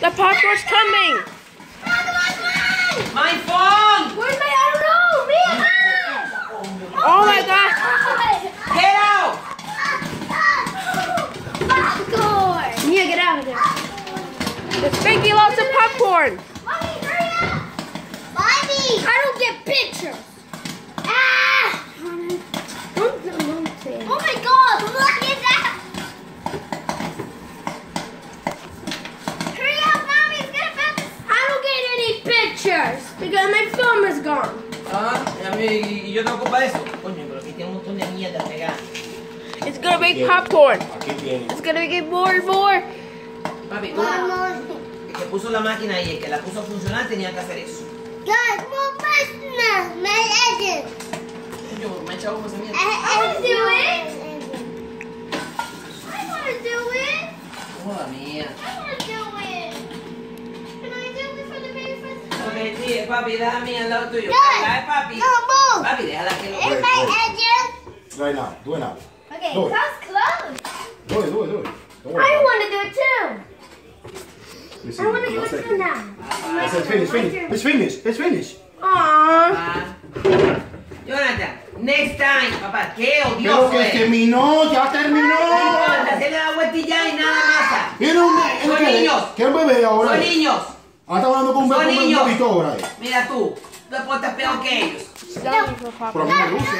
The popcorn's coming. My phone! Where's my, I don't know, man! Oh my god. Get out! Popcorn! Mia, get out of there. It's making lots of popcorn. Mommy, hurry up! Mommy! I don't get pictures. Because my film is gone. Ah, y a mí, y yo tengo culpa de eso. Coño, pero aquí tiene un montón de mierda pegada. It's gonna make popcorn. Aquí tiene. It's gonna make more and more. Papi, tú, el que puso la máquina ahí, el que la puso a funcionar, tenía que hacer eso. Guys, more personal. My edit. Coño, me ha echado como esa mierda. I want to do it. I want to do it. Joda mía. I want to do it. Papi, déjame al lado tuyo. Papi. no, move. Papi, déjala que lo my edges? Right now. Do it now. Okay, Do it. that's close. Do it, do it, do it. Don't worry I want to do it too. I want to do it too now. It's finished, finished. It's finished. It's finished. Aww. Ah. Jonathan, next time, papá, qué Pero odioso que es. terminó, ya No terminó. importa, hacerle la vueltilla y nada más. Mira un Son niños. ¿Qué bebé ahora? Son niños. Ah, está hablando con un Son bebé, un niños. bebito ahora. Mira tú, tú te portas peor que ellos. That Pero a mí me gusta.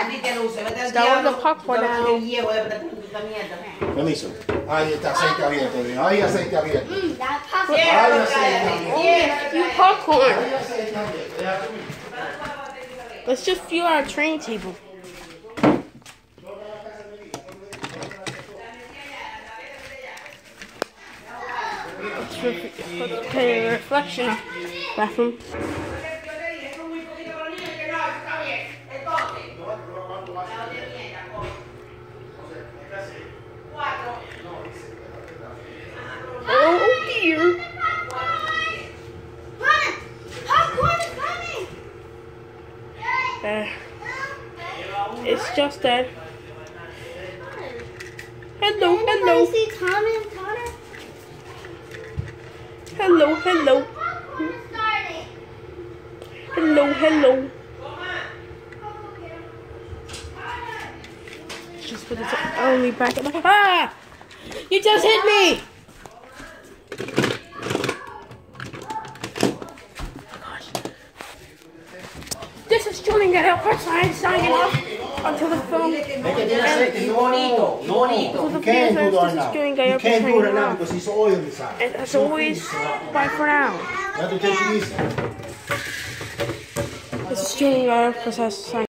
A ti te luce, vete al diablo. bueno popcorn Tú vas a now. ser viejo de puta mierda. Permiso. Ahí está aceite abierto. Ahí aceite abierto. Mm, that popcorn. Ciérralo, Ay, cállate, no. ciérralo, You cállate. popcorn. Ahí aceite abierto. ya tú. Let's just view our train table. Let's, re- let's pay reflection bathroom. Oh dear. Uh, it's just that. Hello, hello, hello, hello, hello, hello. Just put this only back in my. Ah! You just hit me! This is Julian Gadiel Sign signing off until the film. Es que aceite. Y No, bonito, no. bonito. You can't do that This now. doing You can't do it training now now. because it's oil inside. And as always, bye for now. You have to take it easy. This is Julian Gadiel sign